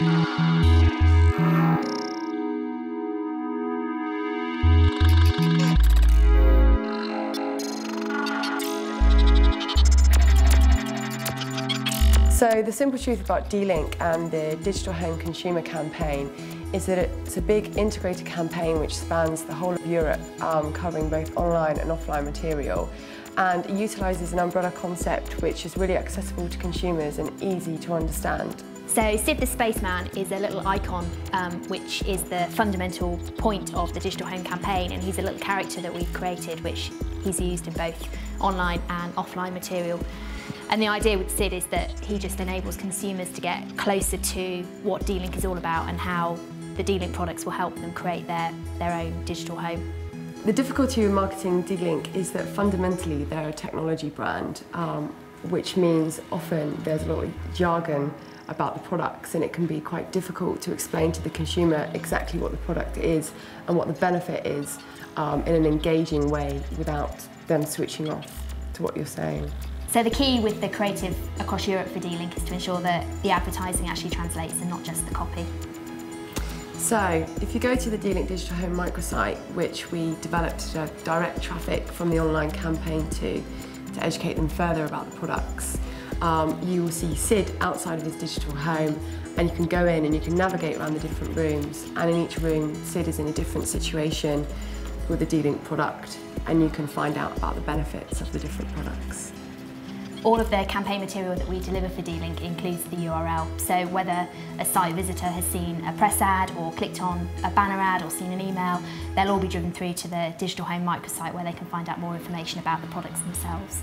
Música So the simple truth about D-Link and the Digital Home Consumer campaign is that it's a big integrated campaign which spans the whole of Europe, um, covering both online and offline material. And it utilises an umbrella concept which is really accessible to consumers and easy to understand. So Sid the Spaceman is a little icon um, which is the fundamental point of the Digital Home campaign and he's a little character that we've created which he's used in both online and offline material. And the idea with Sid is that he just enables consumers to get closer to what D-Link is all about and how the D-Link products will help them create their, their own digital home. The difficulty with marketing D-Link is that fundamentally they're a technology brand, um, which means often there's a lot of jargon about the products and it can be quite difficult to explain to the consumer exactly what the product is and what the benefit is um, in an engaging way without them switching off to what you're saying. So the key with the creative across Europe for D-Link is to ensure that the advertising actually translates and not just the copy. So, if you go to the D-Link Digital Home microsite, which we developed to direct traffic from the online campaign to, to educate them further about the products, um, you will see Sid outside of his digital home and you can go in and you can navigate around the different rooms and in each room Sid is in a different situation with a D-Link product and you can find out about the benefits of the different products. All of the campaign material that we deliver for D-Link includes the URL, so whether a site visitor has seen a press ad or clicked on a banner ad or seen an email, they'll all be driven through to the Digital Home microsite where they can find out more information about the products themselves.